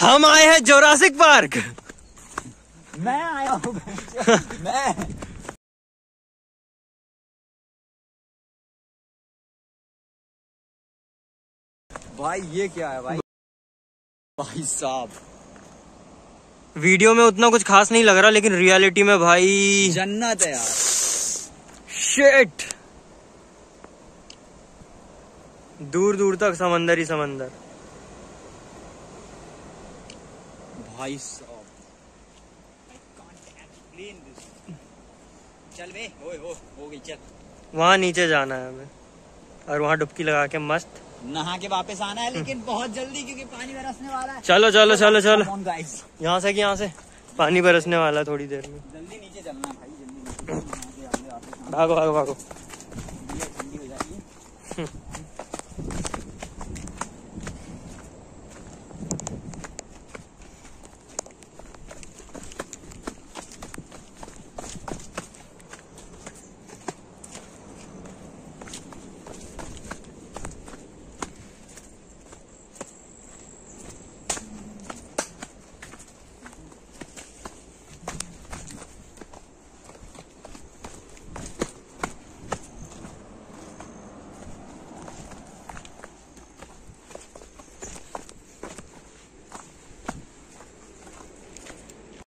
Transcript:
हम आए हैं जोरासिक पार्क। मैं आया हूँ मैं। भाई ये क्या है भाई? भाई साहब। वीडियो में उतना कुछ खास नहीं लग रहा लेकिन रियलिटी में भाई जन्नत है यार। शिट दूर दूर तक समंदर ही समंदर। भाई साहब चल बे ओए हो हो गई चल। वहाँ नीचे जाना है हमें। और वहाँ डुबकी लगा के मस्त। नहा के वापस आना है लेकिन बहुत जल्दी क्योंकि पानी बरसने वाला है। चलो चलो चलो चलो. यहाँ से यहाँ से? पानी बरसने वाला है थोड़ी देर में। जल्दी नीचे चलना है भाई जल्दी नीचे। भागो भागो भागो। ठंडी हो